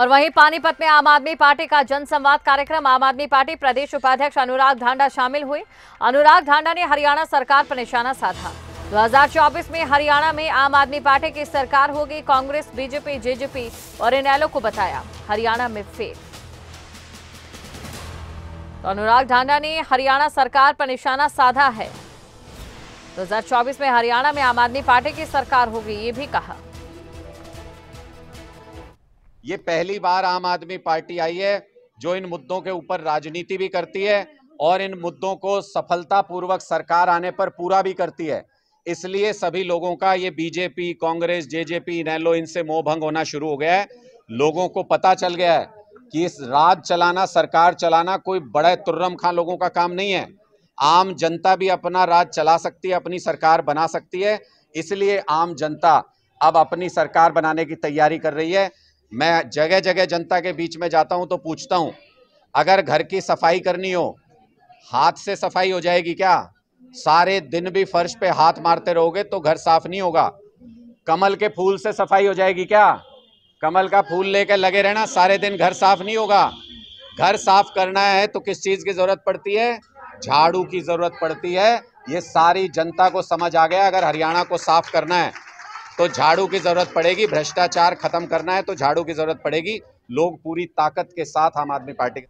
और वहीं पानीपत में आम आदमी पार्टी का जनसंवाद कार्यक्रम। आम आदमी पार्टी प्रदेश उपाध्यक्ष अनुराग धांडा शामिल हुए अनुराग धांडा ने हरियाणा सरकार पर निशाना साधा। 2024 में हरियाणा में आम आदमी पार्टी की सरकार होगी। कांग्रेस, बीजेपी, जेजेपी और इनेलो को बताया। हरियाणा में फेल। तो अनुराग धांडा ने हरियाणा सरकार पर निशाना साधा है। 2024 में हरियाणा में आम आदमी पार्टी की सरकार होगी, ये भी कहा। ये पहली बार आम आदमी पार्टी आई है जो इन मुद्दों के ऊपर राजनीति भी करती है और इन मुद्दों को सफलतापूर्वक सरकार आने पर पूरा भी करती है। इसलिए सभी लोगों का ये बीजेपी, कांग्रेस, जेजेपी नैलो इनसे मोह भंग होना शुरू हो गया है। लोगों को पता चल गया है कि इस राज चलाना, सरकार चलाना कोई बड़े तुर्रम खां लोगों का काम नहीं है। आम जनता भी अपना राज चला सकती है, अपनी सरकार बना सकती है। इसलिए आम जनता अब अपनी सरकार बनाने की तैयारी कर रही है। मैं जगह जगह जनता के बीच में जाता हूँ तो पूछता हूँ, अगर घर की सफ़ाई करनी हो, हाथ से सफ़ाई हो जाएगी क्या? सारे दिन भी फर्श पे हाथ मारते रहोगे तो घर साफ़ नहीं होगा। कमल के फूल से सफ़ाई हो जाएगी क्या? कमल का फूल लेकर लगे रहना, सारे दिन घर साफ़ नहीं होगा। घर साफ़ करना है तो किस चीज़ की ज़रूरत पड़ती है? झाड़ू की ज़रूरत पड़ती है। ये सारी जनता को समझ आ गया, अगर हरियाणा को साफ़ करना है तो झाड़ू की ज़रूरत पड़ेगी, भ्रष्टाचार खत्म करना है तो झाड़ू की ज़रूरत पड़ेगी। लोग पूरी ताकत के साथ आम आदमी पार्टी